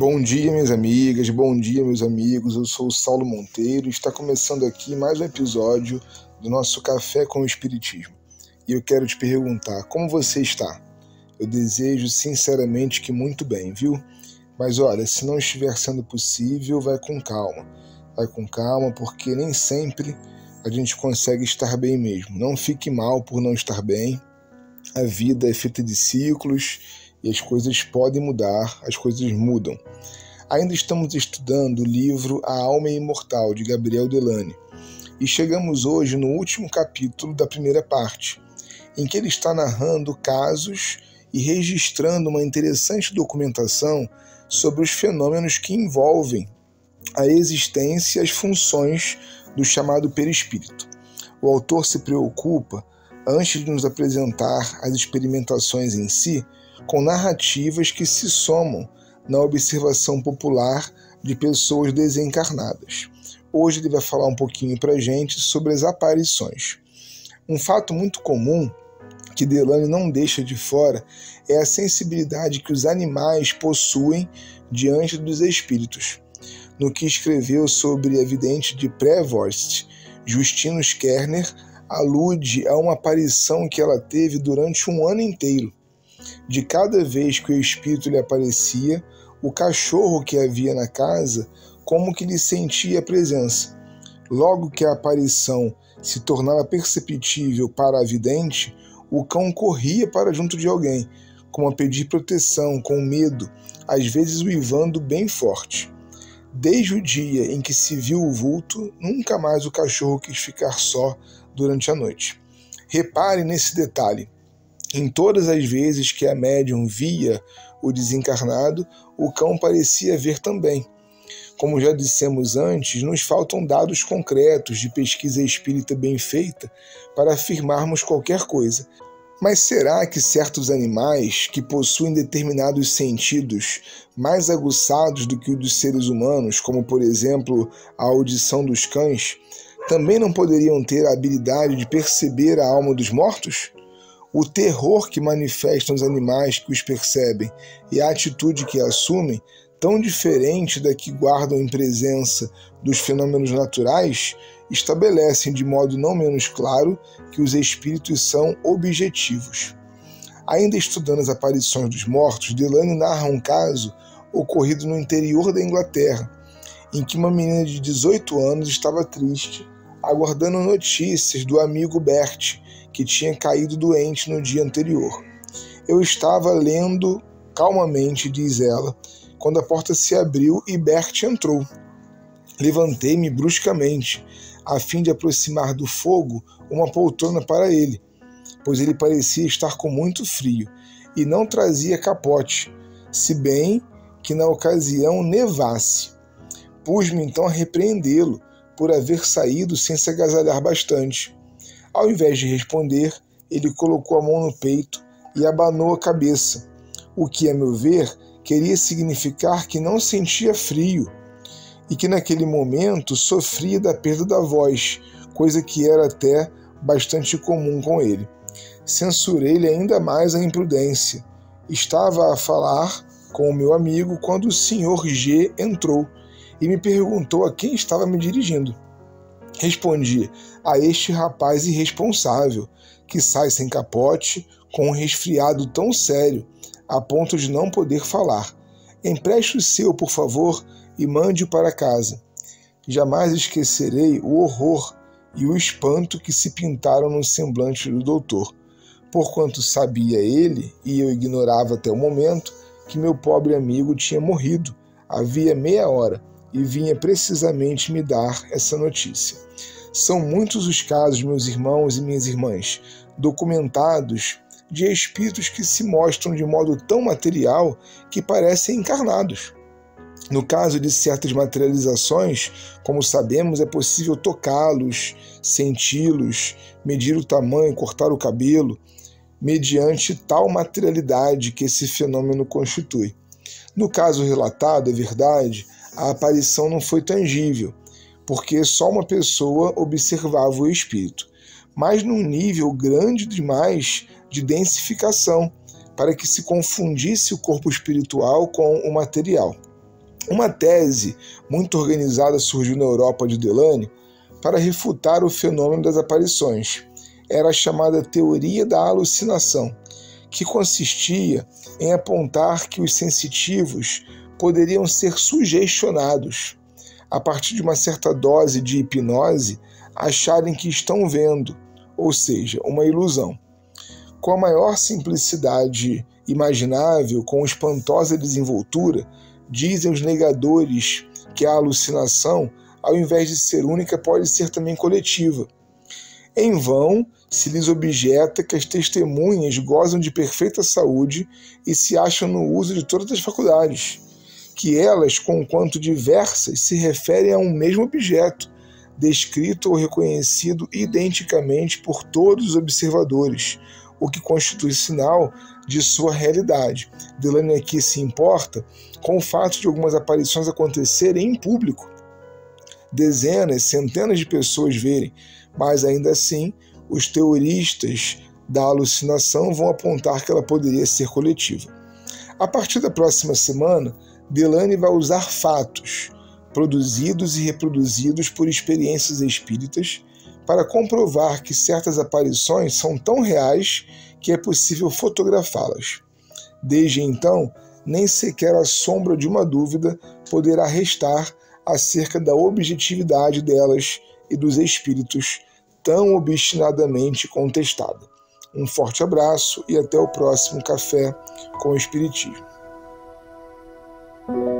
Bom dia, minhas amigas, bom dia, meus amigos. Eu sou o Saulo Monteiro e está começando aqui mais um episódio do nosso Café com o Espiritismo. E eu quero te perguntar: como você está? Eu desejo sinceramente que muito bem, viu? Mas olha, se não estiver sendo possível, vai com calma. Vai com calma, porque nem sempre a gente consegue estar bem mesmo. Não fique mal por não estar bem. A vida é feita de ciclos e as coisas podem mudar, as coisas mudam. Ainda estamos estudando o livro A Alma Imortal, de Gabriel Delane, e chegamos hoje no último capítulo da primeira parte, em que ele está narrando casos e registrando uma interessante documentação sobre os fenômenos que envolvem a existência e as funções do chamado perispírito. O autor se preocupa, antes de nos apresentar as experimentações em si, com narrativas que se somam na observação popular de pessoas desencarnadas. Hoje ele vai falar um pouquinho para gente sobre as aparições. Um fato muito comum que Delane não deixa de fora é a sensibilidade que os animais possuem diante dos espíritos. No que escreveu sobre a vidente de Prevorst, Justino Kerner alude a uma aparição que ela teve durante um ano inteiro. De cada vez que o espírito lhe aparecia, o cachorro que havia na casa como que lhe sentia a presença. Logo que a aparição se tornava perceptível para a vidente, o cão corria para junto de alguém, como a pedir proteção, com medo, às vezes uivando bem forte. Desde o dia em que se viu o vulto, nunca mais o cachorro quis ficar só durante a noite. Repare nesse detalhe. Em todas as vezes que a médium via o desencarnado, o cão parecia ver também. Como já dissemos antes, nos faltam dados concretos de pesquisa espírita bem feita para afirmarmos qualquer coisa. Mas será que certos animais que possuem determinados sentidos mais aguçados do que o dos seres humanos, como por exemplo a audição dos cães, também não poderiam ter a habilidade de perceber a alma dos mortos? O terror que manifestam os animais que os percebem e a atitude que assumem, tão diferente da que guardam em presença dos fenômenos naturais, estabelecem de modo não menos claro que os espíritos são objetivos. Ainda estudando as aparições dos mortos, Delane narra um caso ocorrido no interior da Inglaterra, em que uma menina de 18 anos estava triste, aguardando notícias do amigo Bert, que tinha caído doente no dia anterior. Eu estava lendo calmamente, diz ela, quando a porta se abriu e Bert entrou. Levantei-me bruscamente, a fim de aproximar do fogo uma poltrona para ele, pois ele parecia estar com muito frio e não trazia capote, se bem que na ocasião nevasse. Pus-me então a repreendê-lo por haver saído sem se agasalhar bastante. Ao invés de responder, ele colocou a mão no peito e abanou a cabeça, o que, a meu ver, queria significar que não sentia frio e que naquele momento sofria da perda da voz, coisa que era até bastante comum com ele. Censurei-lhe ainda mais a imprudência. Estava a falar com o meu amigo quando o senhor G entrou e me perguntou a quem estava me dirigindo. Respondi a este rapaz irresponsável que sai sem capote com um resfriado tão sério a ponto de não poder falar. Empreste o seu, por favor, e mande-o para casa. Jamais esquecerei o horror e o espanto que se pintaram no semblante do doutor, porquanto sabia ele, e eu ignorava até o momento, que meu pobre amigo tinha morrido havia meia hora e vinha precisamente me dar essa notícia. São muitos os casos, meus irmãos e minhas irmãs, documentados de espíritos que se mostram de modo tão material que parecem encarnados. No caso de certas materializações, como sabemos, é possível tocá-los, senti-los, medir o tamanho, cortar o cabelo, mediante tal materialidade que esse fenômeno constitui. No caso relatado, é verdade, a aparição não foi tangível, porque só uma pessoa observava o espírito, mas num nível grande demais de densificação, para que se confundisse o corpo espiritual com o material. Uma tese muito organizada surgiu na Europa de Delane para refutar o fenômeno das aparições. Era a chamada teoria da alucinação, que consistia em apontar que os sensitivos poderiam ser sugestionados a partir de uma certa dose de hipnose, acharem que estão vendo, ou seja, uma ilusão. Com a maior simplicidade imaginável, com espantosa desenvoltura, dizem os negadores que a alucinação, ao invés de ser única, pode ser também coletiva. Em vão se lhes objeta que as testemunhas gozam de perfeita saúde e se acham no uso de todas as faculdades que elas, conquanto diversas, se referem a um mesmo objeto, descrito ou reconhecido identicamente por todos os observadores, o que constitui sinal de sua realidade. Delaney aqui se importa com o fato de algumas aparições acontecerem em público, dezenas, centenas de pessoas verem, mas ainda assim, os teoristas da alucinação vão apontar que ela poderia ser coletiva. A partir da próxima semana, Delane vai usar fatos produzidos e reproduzidos por experiências espíritas para comprovar que certas aparições são tão reais que é possível fotografá-las. Desde então, nem sequer a sombra de uma dúvida poderá restar acerca da objetividade delas e dos espíritos tão obstinadamente contestada. Um forte abraço e até o próximo Café com o Espiritismo. you.